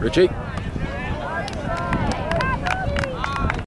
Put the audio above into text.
Richie.